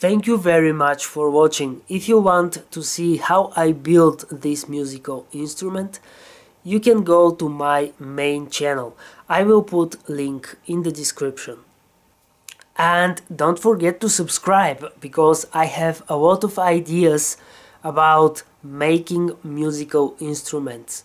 Thank you very much for watching. If you want to see how I built this musical instrument, you can go to my main channel. I will put link in the description. And don't forget to subscribe because I have a lot of ideas about making musical instruments.